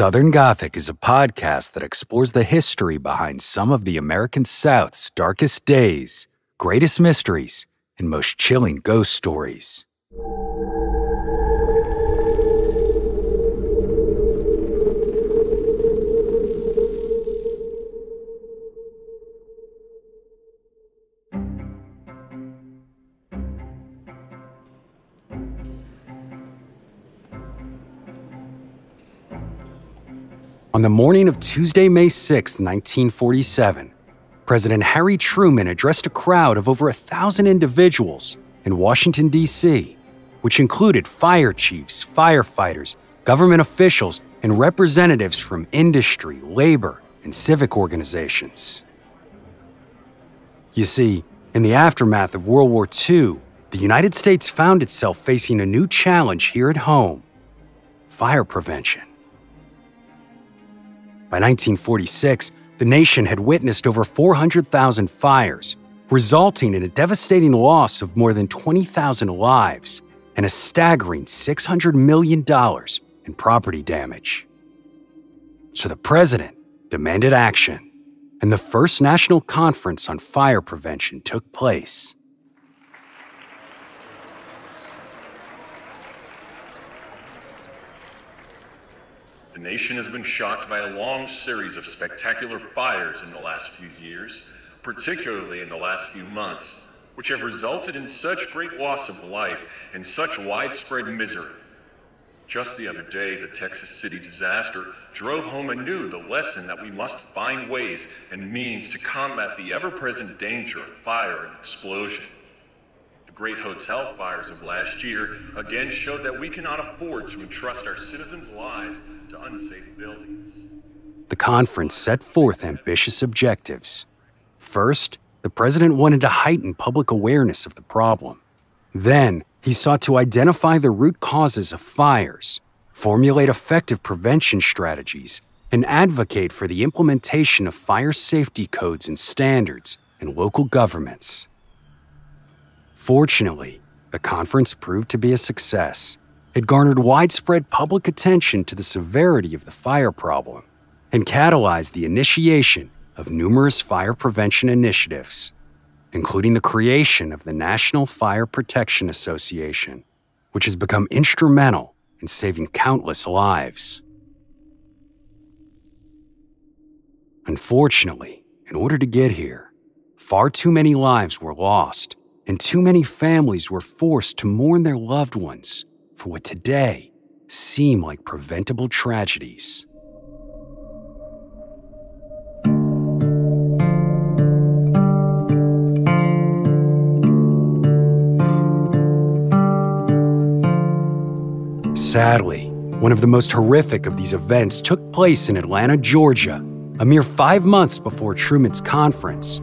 Southern Gothic is a podcast that explores the history behind some of the American South's darkest days, greatest mysteries, and most chilling ghost stories. On the morning of Tuesday, May 6, 1947, President Harry Truman addressed a crowd of over a thousand individuals in Washington, D.C., which included fire chiefs, firefighters, government officials, and representatives from industry, labor, and civic organizations. You see, in the aftermath of World War II, the United States found itself facing a new challenge here at home fire prevention. By 1946, the nation had witnessed over 400,000 fires, resulting in a devastating loss of more than 20,000 lives and a staggering $600 million in property damage. So the president demanded action, and the first national conference on fire prevention took place. The nation has been shocked by a long series of spectacular fires in the last few years, particularly in the last few months, which have resulted in such great loss of life and such widespread misery. Just the other day, the Texas City disaster drove home anew the lesson that we must find ways and means to combat the ever present danger of fire and explosion. Great hotel fires of last year again showed that we cannot afford to entrust our citizens' lives to unsafe buildings. The conference set forth ambitious objectives. First, the president wanted to heighten public awareness of the problem. Then, he sought to identify the root causes of fires, formulate effective prevention strategies, and advocate for the implementation of fire safety codes and standards in local governments. Fortunately, the conference proved to be a success. It garnered widespread public attention to the severity of the fire problem and catalyzed the initiation of numerous fire prevention initiatives, including the creation of the National Fire Protection Association, which has become instrumental in saving countless lives. Unfortunately, in order to get here, far too many lives were lost, and too many families were forced to mourn their loved ones for what today seem like preventable tragedies. Sadly, one of the most horrific of these events took place in Atlanta, Georgia, a mere five months before Truman's conference,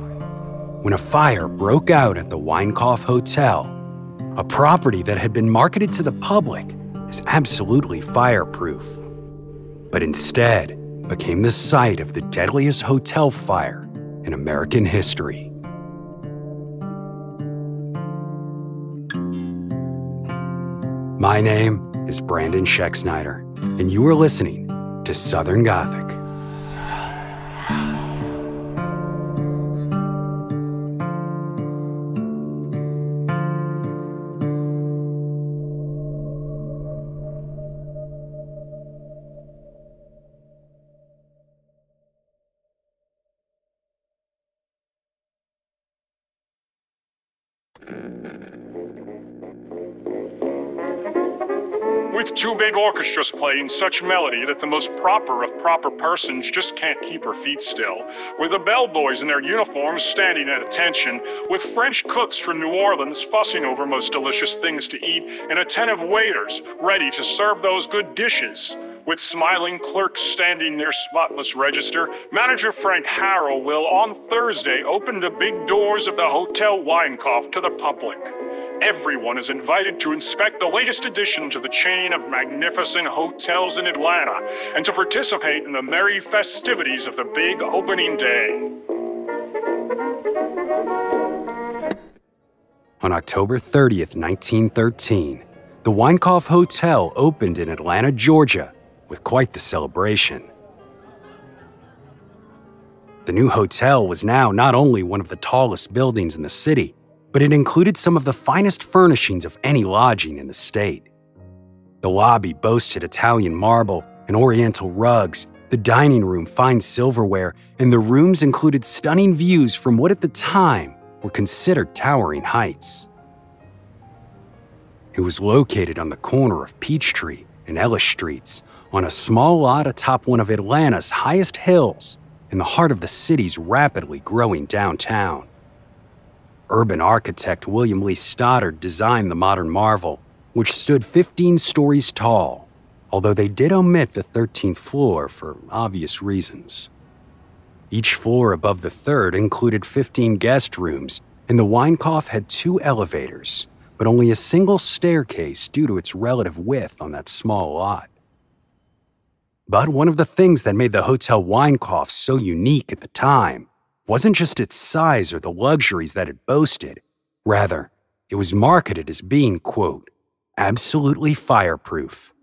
when a fire broke out at the Winecoff Hotel a property that had been marketed to the public as absolutely fireproof, but instead became the site of the deadliest hotel fire in American history. My name is Brandon Schexnayder, and you are listening to Southern Gothic. Orchestras playing such melody that the most proper of proper persons just can't keep her feet still. With the bellboys in their uniforms standing at attention. With French cooks from New Orleans fussing over most delicious things to eat. And attentive waiters ready to serve those good dishes. With smiling clerks standing near spotless register, manager Frank Harrell will on Thursday open the big doors of the Hotel Winecoff to the public. Everyone is invited to inspect the latest addition to the chain of magnificent hotels in Atlanta and to participate in the merry festivities of the big opening day. On October 30th, 1913, the Winecoff Hotel opened in Atlanta, Georgia, with quite the celebration. The new hotel was now not only one of the tallest buildings in the city, but it included some of the finest furnishings of any lodging in the state. The lobby boasted Italian marble and oriental rugs, the dining room fine silverware, and the rooms included stunning views from what at the time were considered towering heights. It was located on the corner of Peachtree and Ellis Streets, on a small lot atop one of Atlanta's highest hills, in the heart of the city's rapidly growing downtown. Urban architect William Lee Stoddard designed the modern marvel, which stood 15 stories tall, although they did omit the 13th floor for obvious reasons. Each floor above the third included 15 guest rooms, and the Winecoff had two elevators, but only a single staircase due to its relative width on that small lot. But one of the things that made the Hotel Winecoff so unique at the time wasn't just its size or the luxuries that it boasted. Rather, it was marketed as being, quote, absolutely fireproof.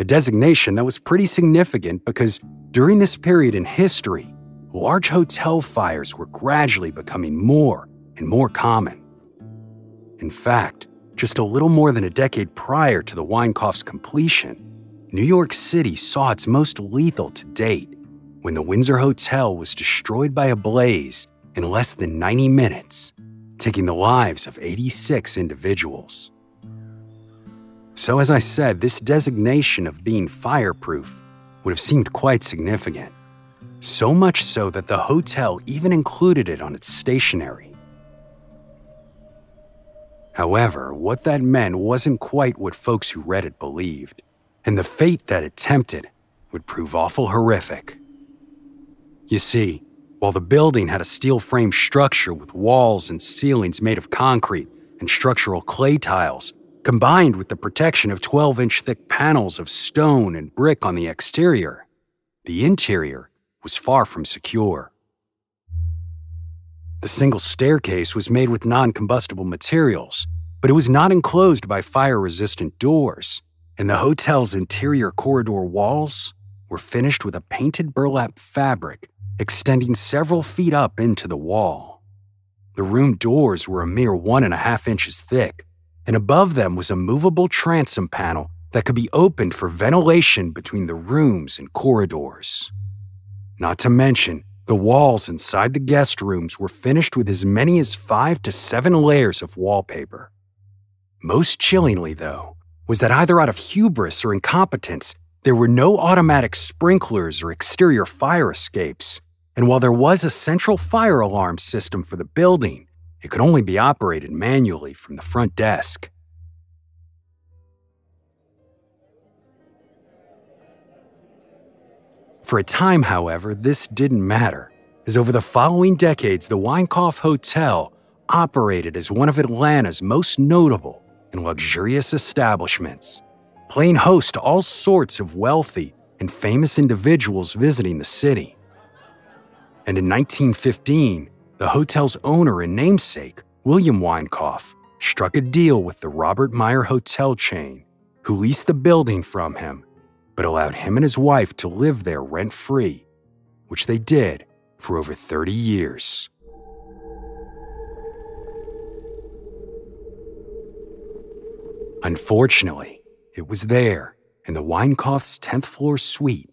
A designation that was pretty significant because during this period in history, large hotel fires were gradually becoming more and more common. In fact, just a little more than a decade prior to the Winecoff's completion, New York City saw its most lethal to date when the Windsor Hotel was destroyed by a blaze in less than 90 minutes, taking the lives of 86 individuals. So, as I said, this designation of being fireproof would have seemed quite significant. So much so that the hotel even included it on its stationery. However, what that meant wasn't quite what folks who read it believed, and the fate that it tempted would prove awful horrific. You see, while the building had a steel frame structure with walls and ceilings made of concrete and structural clay tiles, combined with the protection of 12 inch thick panels of stone and brick on the exterior, the interior was far from secure. The single staircase was made with non combustible materials, but it was not enclosed by fire resistant doors, and the hotel's interior corridor walls were finished with a painted burlap fabric extending several feet up into the wall. The room doors were a mere one and a half inches thick, and above them was a movable transom panel that could be opened for ventilation between the rooms and corridors. Not to mention, the walls inside the guest rooms were finished with as many as five to seven layers of wallpaper. Most chillingly, though, was that either out of hubris or incompetence, there were no automatic sprinklers or exterior fire escapes, and while there was a central fire alarm system for the building, it could only be operated manually from the front desk. For a time, however, this didn't matter, as over the following decades, the Winecoff Hotel operated as one of Atlanta's most notable and luxurious establishments, playing host to all sorts of wealthy and famous individuals visiting the city. And in 1915, the hotel's owner and namesake, William Winecoff, struck a deal with the Robert Meyer Hotel chain, who leased the building from him, but allowed him and his wife to live there rent free, which they did for over 30 years. Unfortunately, it was there, in the Winecoff's 10th floor suite,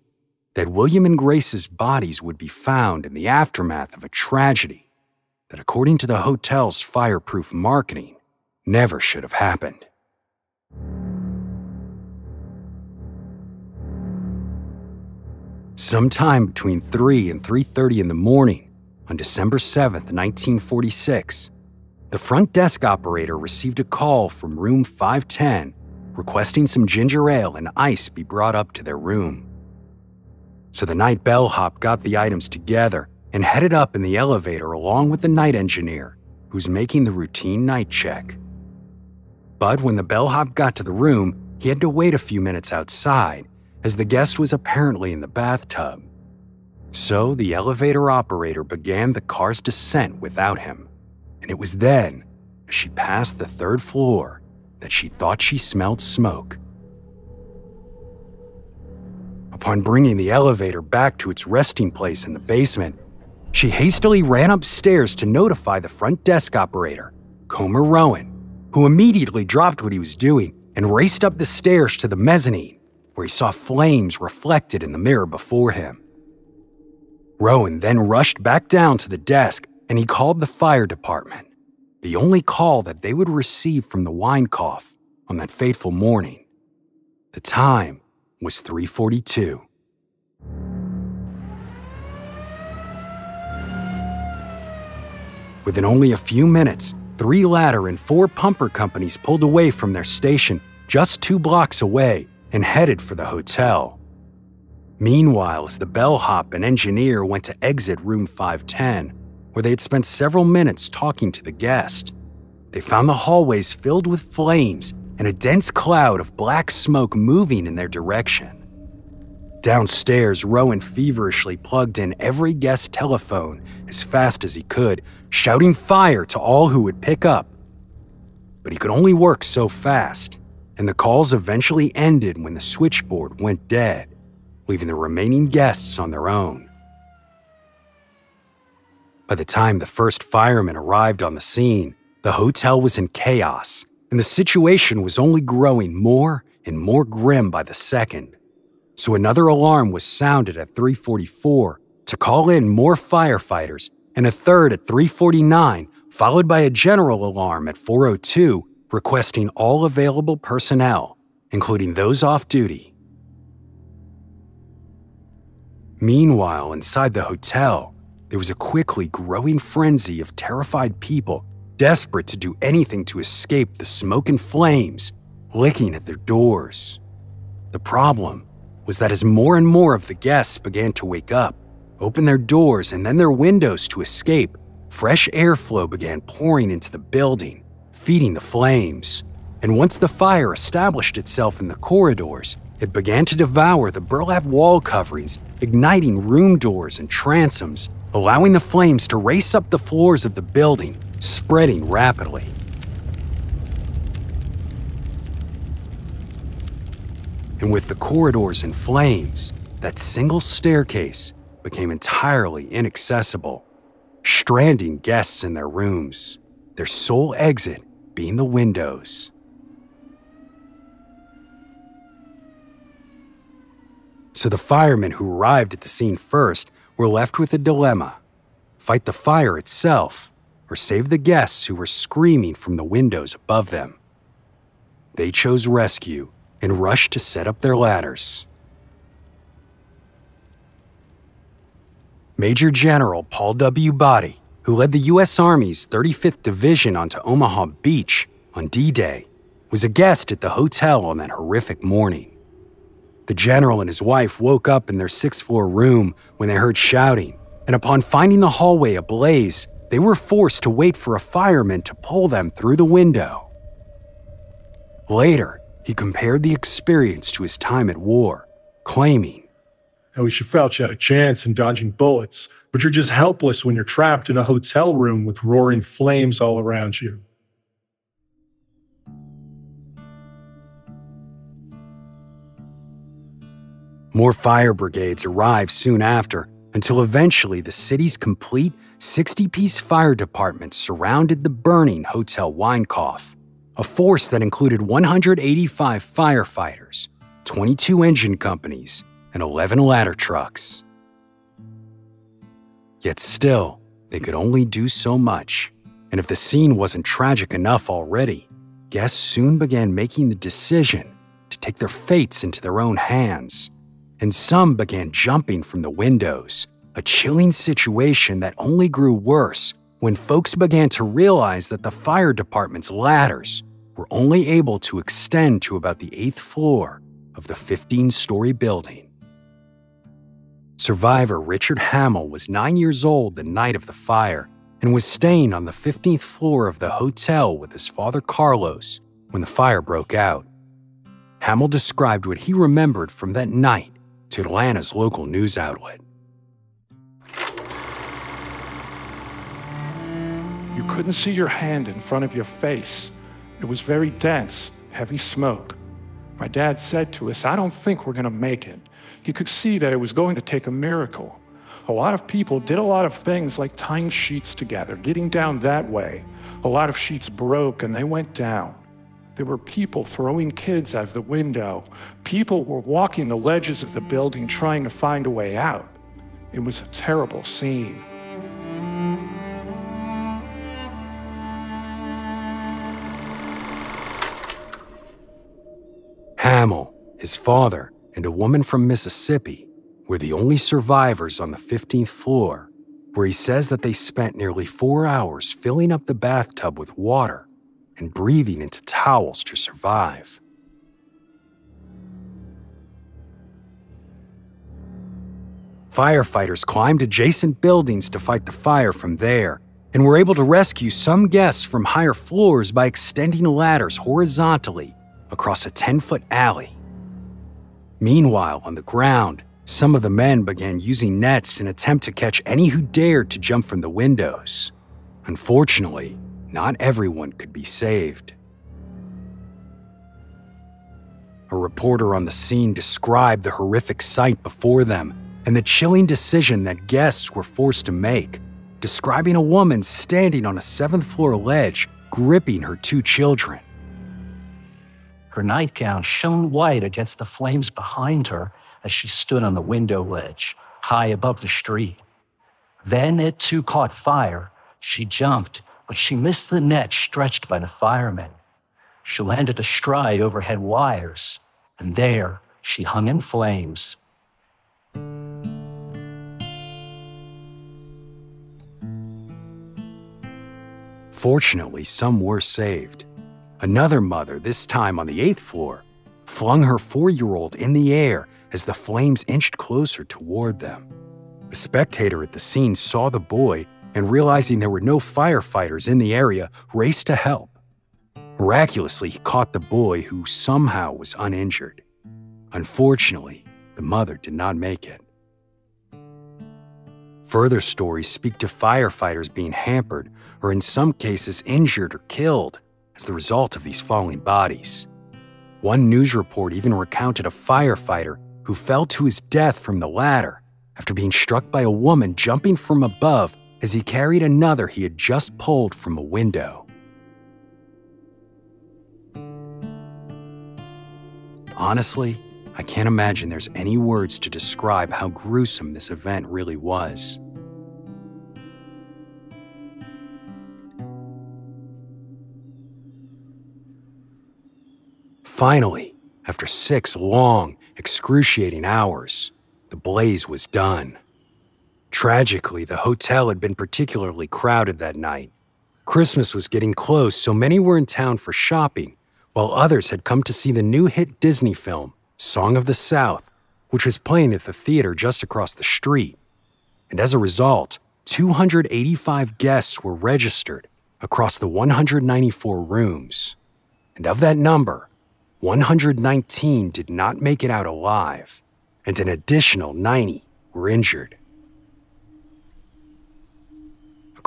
that William and Grace's bodies would be found in the aftermath of a tragedy that, according to the hotel's fireproof marketing, never should have happened. Sometime between 3 and 3:30 in the morning on December 7th, 1946, the front desk operator received a call from room 510 requesting some ginger ale and ice be brought up to their room. So the night bellhop got the items together and headed up in the elevator along with the night engineer, who's making the routine night check. But when the bellhop got to the room, he had to wait a few minutes outside, as the guest was apparently in the bathtub. So the elevator operator began the car's descent without him. And it was then, as she passed the third floor, that she thought she smelled smoke Upon bringing the elevator back to its resting place in the basement, she hastily ran upstairs to notify the front desk operator, Comer Rowan, who immediately dropped what he was doing and raced up the stairs to the mezzanine, where he saw flames reflected in the mirror before him. Rowan then rushed back down to the desk and he called the fire department, the only call that they would receive from the wine Winecoff on that fateful morning. The time was 342. Within only a few minutes, three ladder and four pumper companies pulled away from their station just two blocks away and headed for the hotel. Meanwhile, as the bellhop and engineer went to exit room 510, where they had spent several minutes talking to the guest, they found the hallways filled with flames and a dense cloud of black smoke moving in their direction. Downstairs, Rowan feverishly plugged in every guest telephone as fast as he could, shouting fire to all who would pick up. But he could only work so fast, and the calls eventually ended when the switchboard went dead, leaving the remaining guests on their own. By the time the first firemen arrived on the scene, the hotel was in chaos and the situation was only growing more and more grim by the second. So another alarm was sounded at 344 to call in more firefighters, and a third at 349, followed by a general alarm at 402 requesting all available personnel, including those off duty. Meanwhile, inside the hotel, there was a quickly growing frenzy of terrified people desperate to do anything to escape the smoke and flames licking at their doors. The problem was that as more and more of the guests began to wake up, open their doors and then their windows to escape, fresh airflow began pouring into the building, feeding the flames. And once the fire established itself in the corridors, it began to devour the burlap wall coverings, igniting room doors and transoms, allowing the flames to race up the floors of the building, spreading rapidly. And with the corridors in flames, that single staircase became entirely inaccessible, stranding guests in their rooms, their sole exit being the windows. So the firemen who arrived at the scene first were left with a dilemma fight the fire itself or save the guests who were screaming from the windows above them. They chose rescue and rushed to set up their ladders. Major General Paul W. Baade, who led the U.S. Army's 35th Division onto Omaha Beach on D Day, was a guest at the hotel on that horrific morning. The general and his wife woke up in their sixth floor room when they heard shouting, and upon finding the hallway ablaze, they were forced to wait for a fireman to pull them through the window. Later, he compared the experience to his time at war, claiming, you felt you had a chance in dodging bullets, but you're just helpless when you're trapped in a hotel room with roaring flames all around you. More fire brigades arrived soon after until eventually the city's complete 60 piece fire department surrounded the burning Hotel Winecoff, a force that included 185 firefighters, 22 engine companies, and 11 ladder trucks. Yet still, they could only do so much, and if the scene wasn't tragic enough already, guests soon began making the decision to take their fates into their own hands and some began jumping from the windows, a chilling situation that only grew worse when folks began to realize that the fire department's ladders were only able to extend to about the eighth floor of the 15 story building. Survivor Richard Hamill was nine years old the night of the fire and was staying on the 15th floor of the hotel with his father Carlos when the fire broke out. Hamill described what he remembered from that night to Atlanta's local news outlet. You couldn't see your hand in front of your face. It was very dense, heavy smoke. My dad said to us, I don't think we're going to make it. he could see that it was going to take a miracle. A lot of people did a lot of things like tying sheets together, getting down that way. A lot of sheets broke and they went down. There were people throwing kids out of the window. People were walking the ledges of the building trying to find a way out. It was a terrible scene. Hamill, his father, and a woman from Mississippi were the only survivors on the 15th floor, where he says that they spent nearly four hours filling up the bathtub with water and breathing into towels to survive. Firefighters climbed adjacent buildings to fight the fire from there and were able to rescue some guests from higher floors by extending ladders horizontally across a 10 foot alley. Meanwhile, on the ground, some of the men began using nets in attempt to catch any who dared to jump from the windows. Unfortunately, not everyone could be saved. A reporter on the scene described the horrific sight before them and the chilling decision that guests were forced to make, describing a woman standing on a seventh floor ledge gripping her two children. Her nightgown shone white against the flames behind her as she stood on the window ledge, high above the street. Then it too caught fire. She jumped, but she missed the net stretched by the firemen. She landed astride overhead wires, and there she hung in flames. Fortunately, some were saved. Another mother, this time on the eighth floor, flung her four year old in the air as the flames inched closer toward them. A spectator at the scene saw the boy and, realizing there were no firefighters in the area, raced to help. Miraculously, he caught the boy, who somehow was uninjured. Unfortunately, the mother did not make it. Further stories speak to firefighters being hampered or, in some cases, injured or killed as the result of these falling bodies. One news report even recounted a firefighter who fell to his death from the ladder after being struck by a woman jumping from above as he carried another he had just pulled from a window. Honestly, I can't imagine there's any words to describe how gruesome this event really was. Finally, after six long, excruciating hours, the blaze was done. Tragically, the hotel had been particularly crowded that night. Christmas was getting close, so many were in town for shopping, while others had come to see the new hit Disney film, Song of the South, which was playing at the theater just across the street. And as a result, 285 guests were registered across the 194 rooms. And of that number, 119 did not make it out alive, and an additional 90 were injured.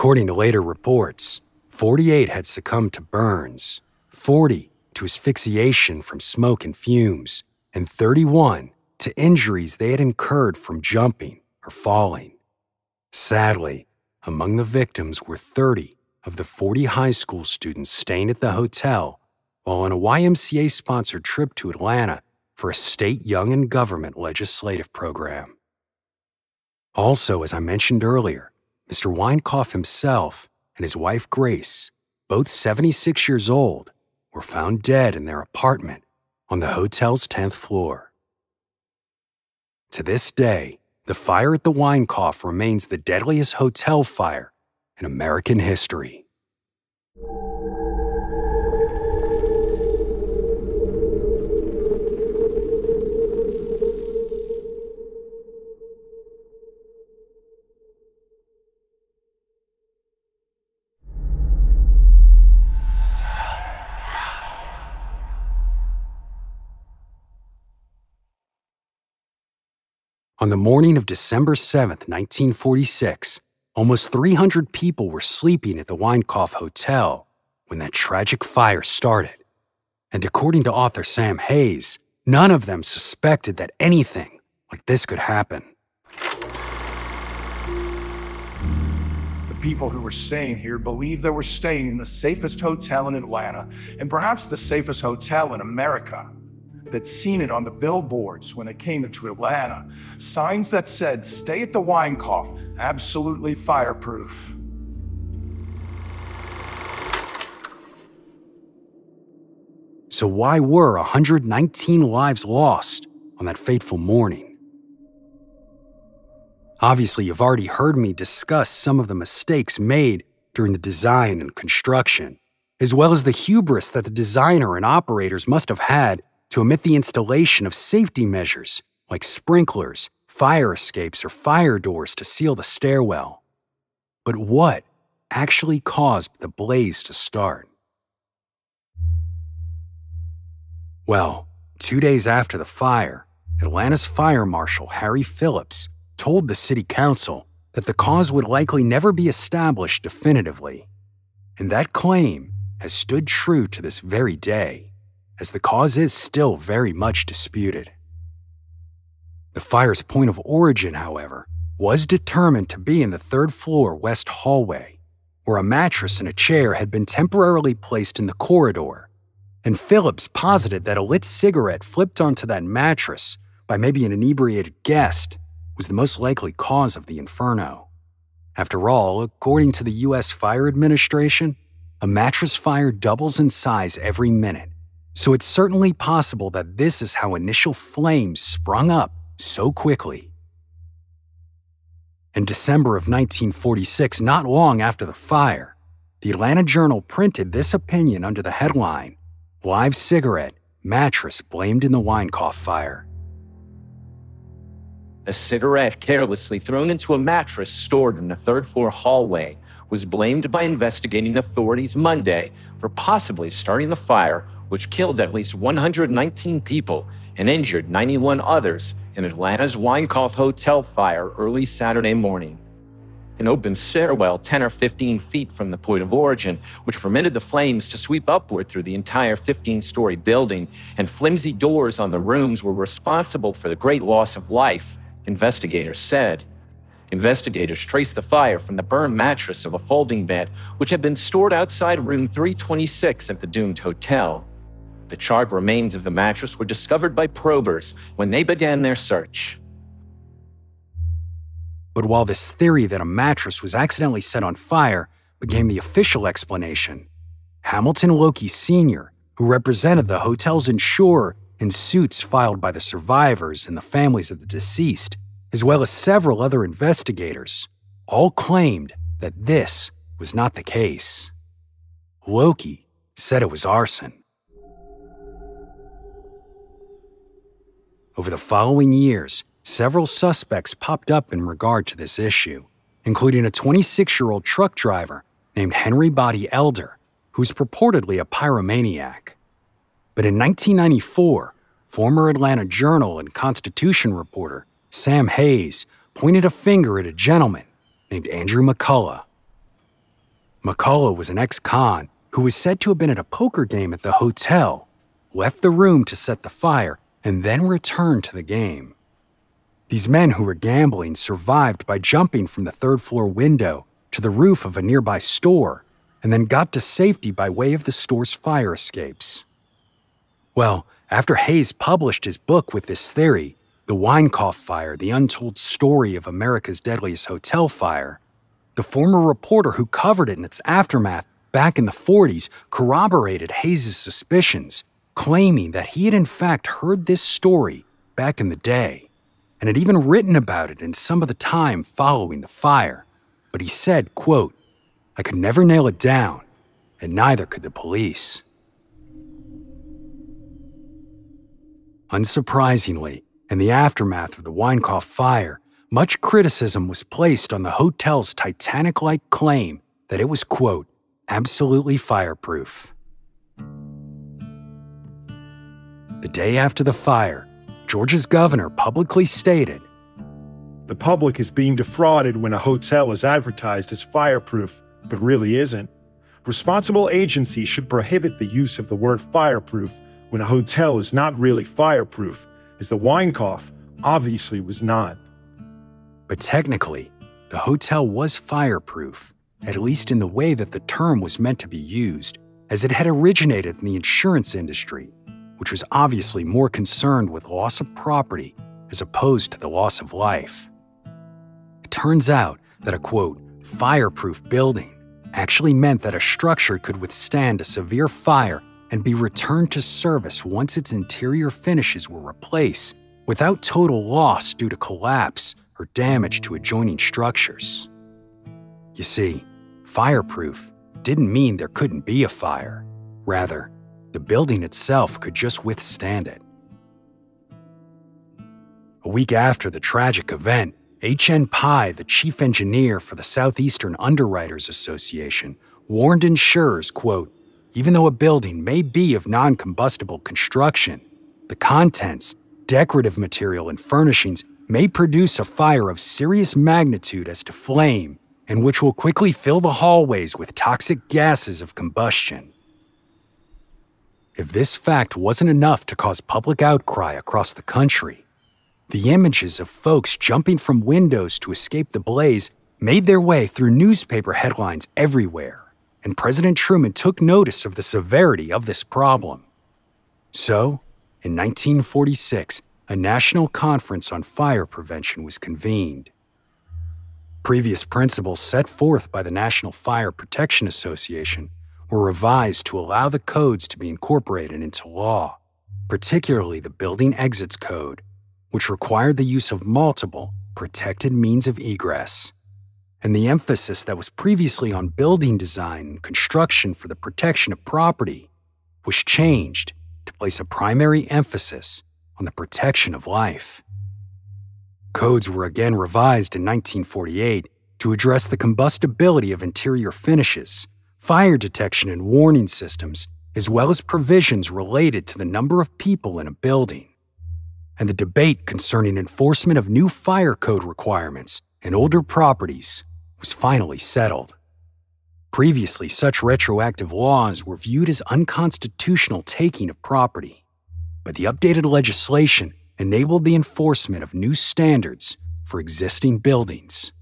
According to later reports, 48 had succumbed to burns, 40 to asphyxiation from smoke and fumes, and 31 to injuries they had incurred from jumping or falling. Sadly, among the victims were 30 of the 40 high school students staying at the hotel while on a YMCA sponsored trip to Atlanta for a state Youth and Government legislative program. Also, as I mentioned earlier, Mr. Winecoff himself and his wife Grace, both 76 years old, were found dead in their apartment on the hotel's 10th floor. To this day, the fire at the Winecoff remains the deadliest hotel fire in American history. On the morning of December 7, 1946, almost 300 people were sleeping at the Winecoff Hotel when that tragic fire started. And according to author Sam Heys, none of them suspected that anything like this could happen. The people who were staying here believed they were staying in the safest hotel in Atlanta and perhaps the safest hotel in America. They'd seen it on the billboards when it came into Atlanta. Signs that said, stay at the Winecoff, absolutely fireproof. So, why were 119 lives lost on that fateful morning? Obviously, you've already heard me discuss some of the mistakes made during the design and construction, as well as the hubris that the designer and operators must have had to omit the installation of safety measures like sprinklers, fire escapes, or fire doors to seal the stairwell. But what actually caused the blaze to start? Well, two days after the fire, Atlanta's fire marshal Harry Phillips told the city council that the cause would likely never be established definitively. And that claim has stood true to this very day, as the cause is still very much disputed. The fire's point of origin, however, was determined to be in the third floor west hallway, where a mattress and a chair had been temporarily placed in the corridor and Phillips posited that a lit cigarette flipped onto that mattress by maybe an inebriated guest was the most likely cause of the inferno. After all, according to the U.S. Fire Administration, a mattress fire doubles in size every minute, so it's certainly possible that this is how initial flames sprung up so quickly. In December of 1946, not long after the fire, the Atlanta Journal printed this opinion under the headline Live cigarette, mattress blamed in the Winecoff fire. A cigarette carelessly thrown into a mattress stored in the third floor hallway was blamed by investigating authorities Monday for possibly starting the fire, which killed at least 119 people and injured 91 others in Atlanta's Winecoff Hotel fire early Saturday morning an open stairwell 10 or 15 feet from the point of origin, which permitted the flames to sweep upward through the entire 15 story building, and flimsy doors on the rooms were responsible for the great loss of life, investigators said. Investigators traced the fire from the burned mattress of a folding bed, which had been stored outside room 326 at the doomed hotel. The charred remains of the mattress were discovered by probers when they began their search. But while this theory that a mattress was accidentally set on fire became the official explanation, Hamilton Lokey Sr., who represented the hotel's insurer in suits filed by the survivors and the families of the deceased, as well as several other investigators, all claimed that this was not the case. Lokey said it was arson. Over the following years, several suspects popped up in regard to this issue, including a 26 year old truck driver named Henry Body Elder, who's purportedly a pyromaniac. But in 1994, former Atlanta Journal and Constitution reporter Sam Heys pointed a finger at a gentleman named Andrew McCullough. McCullough was an ex con who was said to have been at a poker game at the hotel, left the room to set the fire, and then returned to the game. These men who were gambling survived by jumping from the third floor window to the roof of a nearby store and then got to safety by way of the store's fire escapes. Well, after Heys published his book with this theory, The Winecoff Fire The Untold Story of America's Deadliest Hotel Fire, the former reporter who covered it in its aftermath back in the 40s corroborated Heys' suspicions, claiming that he had in fact heard this story back in the day and had even written about it in some of the time following the fire. But he said, quote, I could never nail it down, and neither could the police. Unsurprisingly, in the aftermath of the Winecoff fire, much criticism was placed on the hotel's Titanic like claim that it was, quote, absolutely fireproof. The day after the fire, Georgia's governor publicly stated The public is being defrauded when a hotel is advertised as fireproof, but really isn't. Responsible agencies should prohibit the use of the word fireproof when a hotel is not really fireproof, as the Winecoff obviously was not. But technically, the hotel was fireproof, at least in the way that the term was meant to be used, as it had originated in the insurance industry, which was obviously more concerned with loss of property as opposed to the loss of life. It turns out that a quote, fireproof building actually meant that a structure could withstand a severe fire and be returned to service once its interior finishes were replaced without total loss due to collapse or damage to adjoining structures. You see, fireproof didn't mean there couldn't be a fire. Rather, the building itself could just withstand it. A week after the tragic event, H.N. Pye, the chief engineer for the Southeastern Underwriters Association, warned insurers, quote, even though a building may be of non-combustible construction, the contents, decorative material, and furnishings may produce a fire of serious magnitude as to flame and which will quickly fill the hallways with toxic gases of combustion. If this fact wasn't enough to cause public outcry across the country, the images of folks jumping from windows to escape the blaze made their way through newspaper headlines everywhere, and President Truman took notice of the severity of this problem. So, in 1946, a national conference on fire prevention was convened. Previous principles set forth by the National Fire Protection Association were revised to allow the codes to be incorporated into law, particularly the Building Exits Code which required the use of multiple, protected means of egress. And the emphasis that was previously on building design and construction for the protection of property was changed to place a primary emphasis on the protection of life. Codes were again revised in 1948 to address the combustibility of interior finishes, fire detection and warning systems, as well as provisions related to the number of people in a building and the debate concerning enforcement of new fire code requirements and older properties was finally settled. Previously, such retroactive laws were viewed as unconstitutional taking of property, but the updated legislation enabled the enforcement of new standards for existing buildings.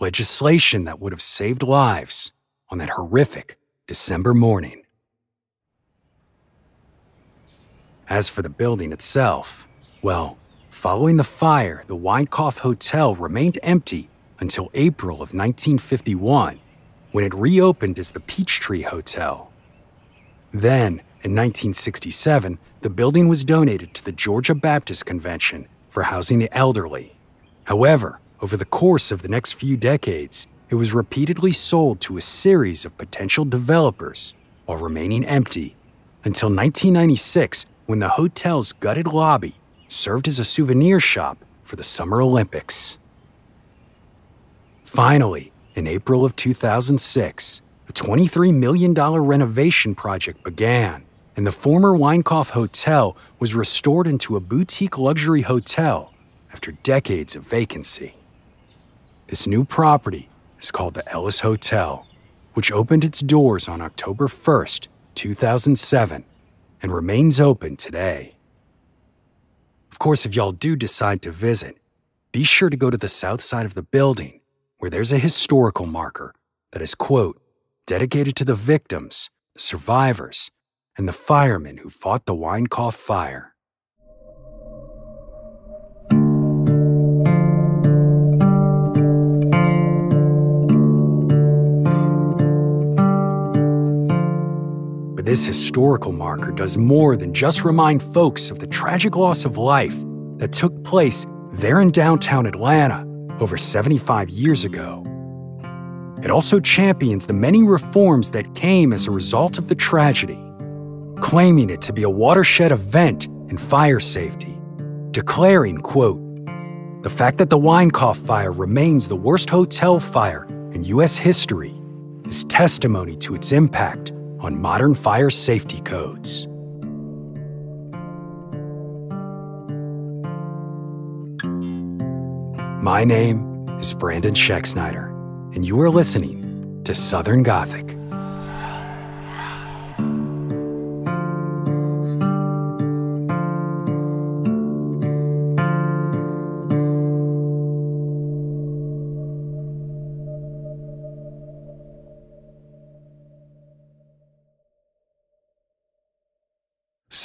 Legislation that would have saved lives on that horrific December morning. As for the building itself, well, following the fire, the Winecoff Hotel remained empty until April of 1951, when it reopened as the Peachtree Hotel. Then, in 1967, the building was donated to the Georgia Baptist Convention for housing the elderly. However, over the course of the next few decades, it was repeatedly sold to a series of potential developers while remaining empty until 1996 when the hotel's gutted lobby served as a souvenir shop for the Summer Olympics. Finally, in April of 2006, a $23 million renovation project began, and the former Winecoff Hotel was restored into a boutique luxury hotel after decades of vacancy. This new property is called the Ellis Hotel, which opened its doors on October 1st, 2007, and remains open today. Of course, if y'all do decide to visit, be sure to go to the south side of the building where there's a historical marker that is, quote, dedicated to the victims, the survivors, and the firemen who fought the Winecoff fire. This historical marker does more than just remind folks of the tragic loss of life that took place there in downtown Atlanta over 75 years ago. It also champions the many reforms that came as a result of the tragedy, claiming it to be a watershed event in fire safety, declaring, quote, the fact that the Winecoff fire remains the worst hotel fire in U.S. history is testimony to its impact on modern fire safety codes. My name is Brandon Schexnayder, and you are listening to Southern Gothic.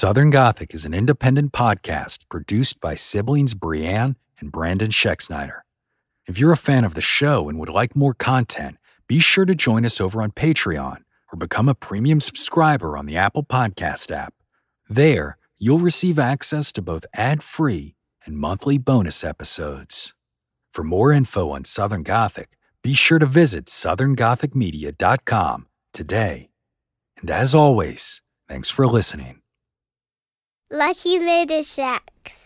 Southern Gothic is an independent podcast produced by siblings Brianne and Brandon Schexnayder. If you're a fan of the show and would like more content, be sure to join us over on Patreon or become a premium subscriber on the Apple Podcast app. There, you'll receive access to both ad free and monthly bonus episodes. For more info on Southern Gothic, be sure to visit southerngothicmedia.com today. And as always, thanks for listening. Lucky Little Shacks.